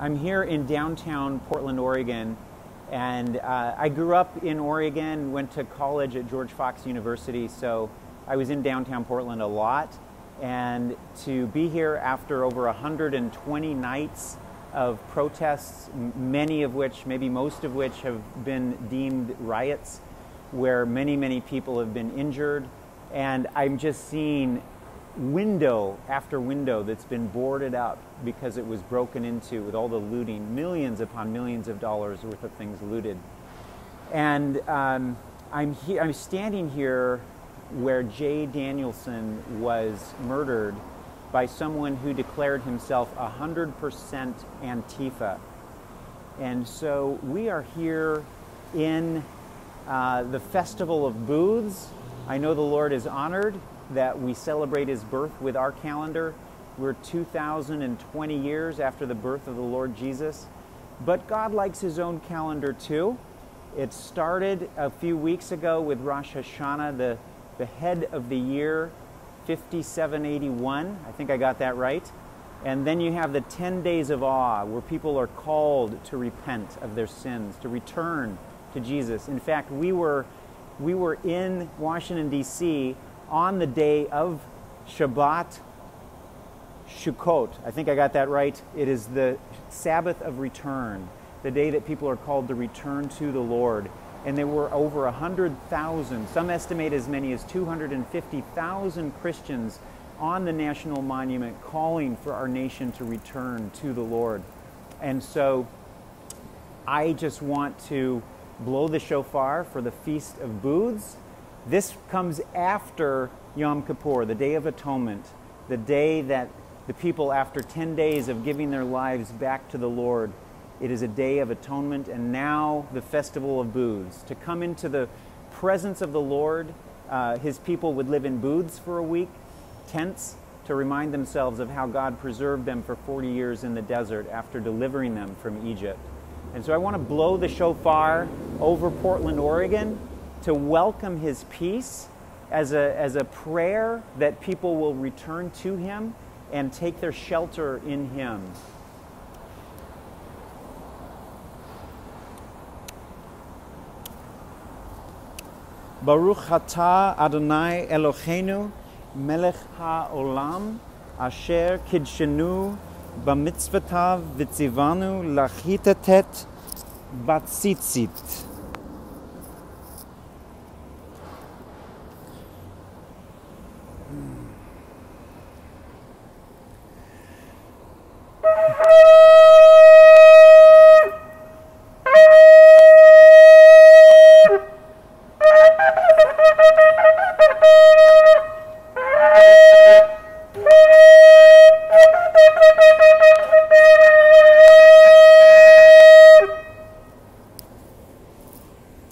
I'm here in downtown Portland, Oregon, and uh, I grew up in Oregon, went to college at George Fox University, so I was in downtown Portland a lot. And to be here after over 120 nights of protests, many of which, maybe most of which, have been deemed riots, where many, many people have been injured. And I'm just seeing window after window that's been boarded up because it was broken into with all the looting, millions upon millions of dollars worth of things looted. And um, I'm, he- I'm standing here where Jay Danielson was murdered by someone who declared himself 100% Antifa. And so we are here in uh, the Festival of Booths. I know the Lord is honored that we celebrate his birth with our calendar. We're 2,020 years after the birth of the Lord Jesus. But God likes his own calendar too. It started a few weeks ago with Rosh Hashanah, the, the head of the year, 5781. I think I got that right. And then you have the 10 days of awe where people are called to repent of their sins, to return to Jesus. In fact, we were, we were in Washington, D.C. on the day of Shabbat Sukkot. I think I got that right. It is the Sabbath of return, the day that people are called to return to the Lord. And there were over 100,000, some estimate as many as 250,000 Christians on the National Monument calling for our nation to return to the Lord. And so I just want to blow the shofar for the Feast of Booths. This comes after Yom Kippur, the Day of Atonement, the day that the people, after 10 days of giving their lives back to the Lord, it is a day of atonement, and now the festival of booths. To come into the presence of the Lord, uh, his people would live in booths for a week, tents, to remind themselves of how God preserved them for 40 years in the desert after delivering them from Egypt. And so I want to blow the shofar over Portland, Oregon to welcome his peace as a, as a prayer that people will return to him and take their shelter in him. Baruch atah Adonai Eloheinu melech haolam asher kidshenu במצוותיו וציוונו להחית בציצית.